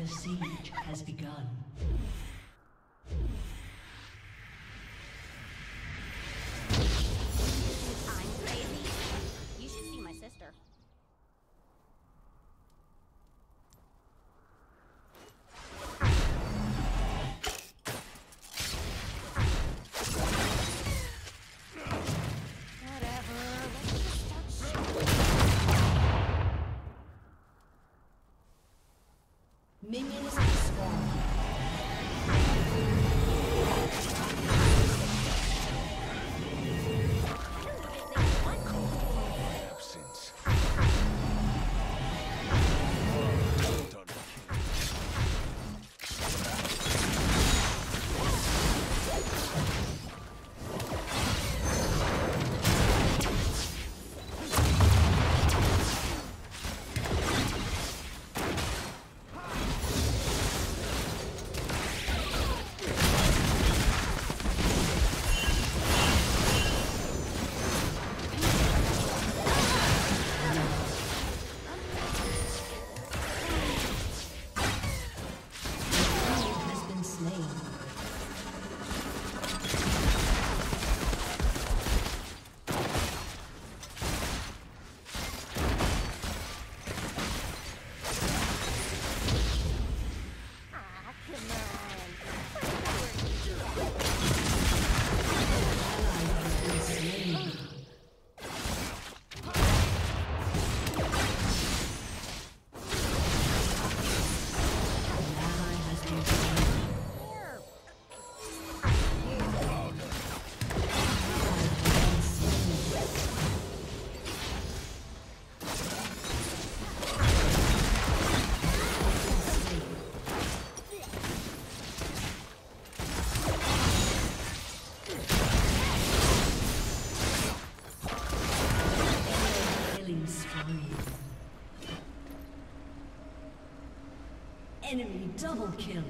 The siege has begun. Double kill.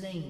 slain.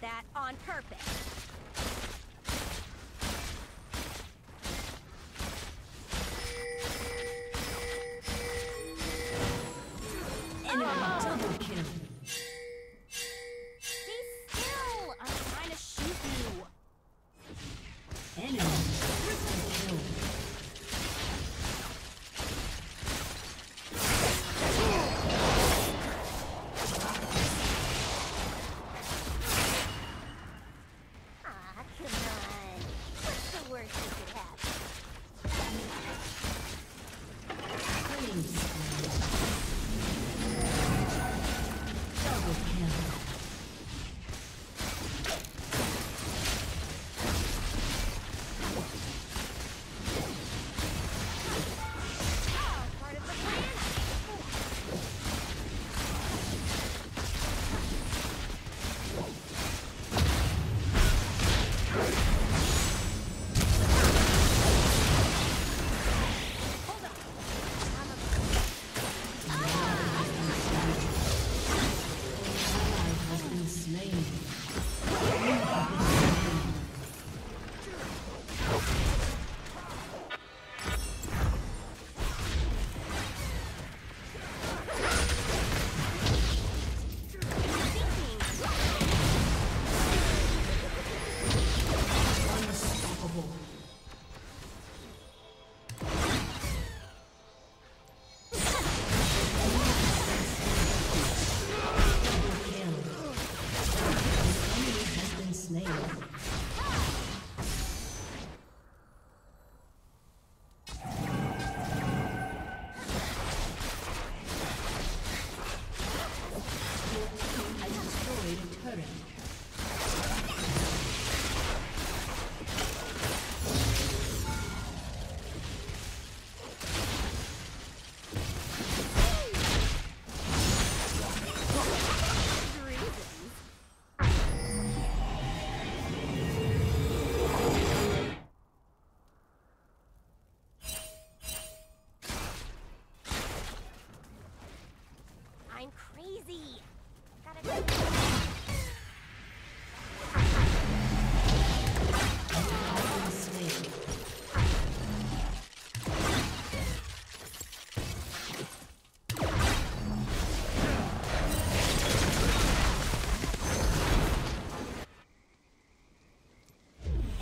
did that on purpose. Enemy double kill.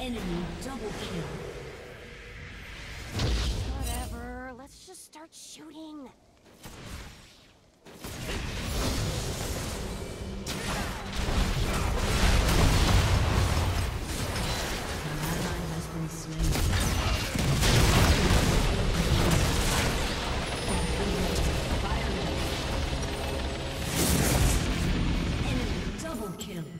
Enemy double kill. Whatever, let's just start shooting. Double kill.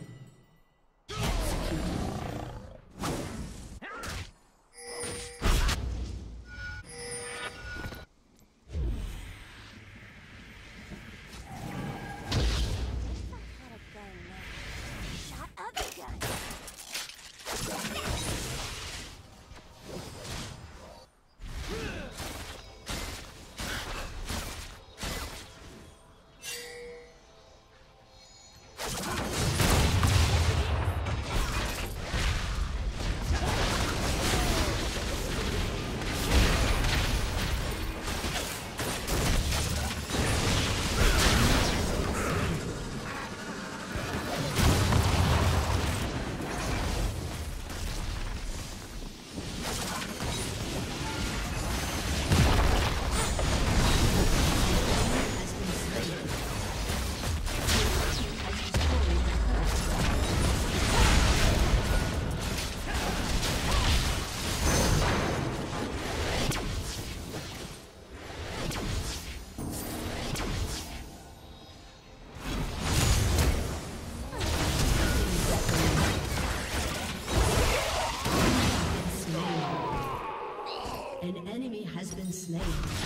slain.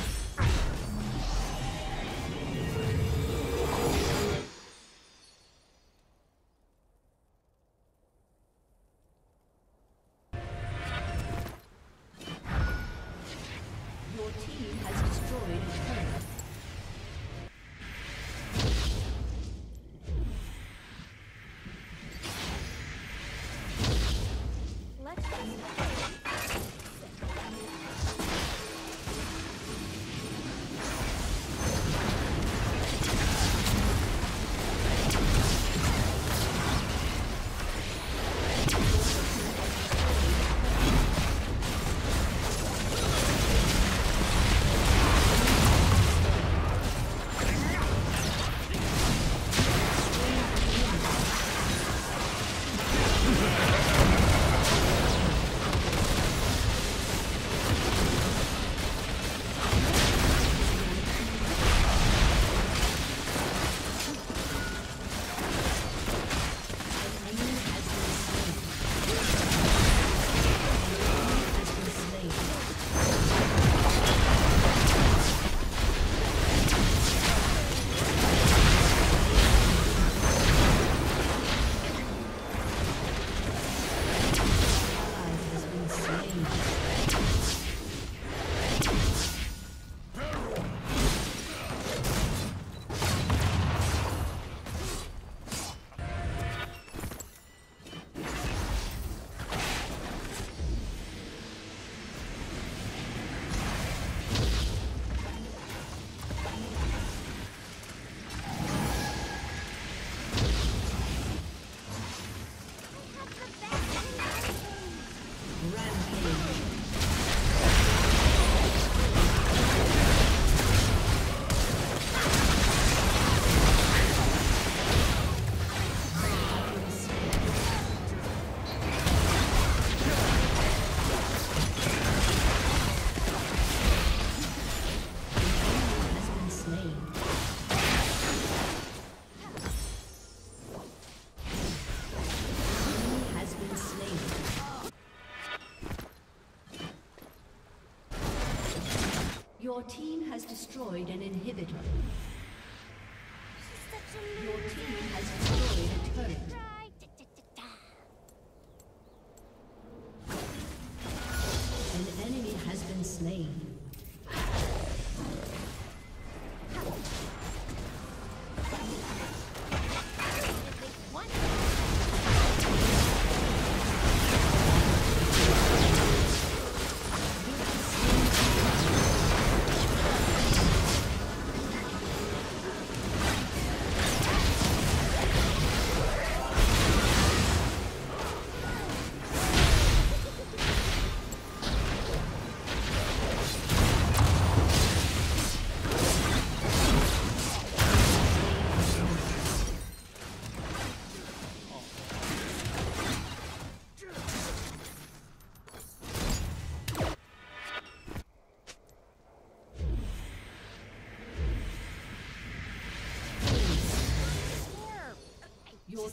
Your team has destroyed an inhibitor. Your team has destroyed a turret.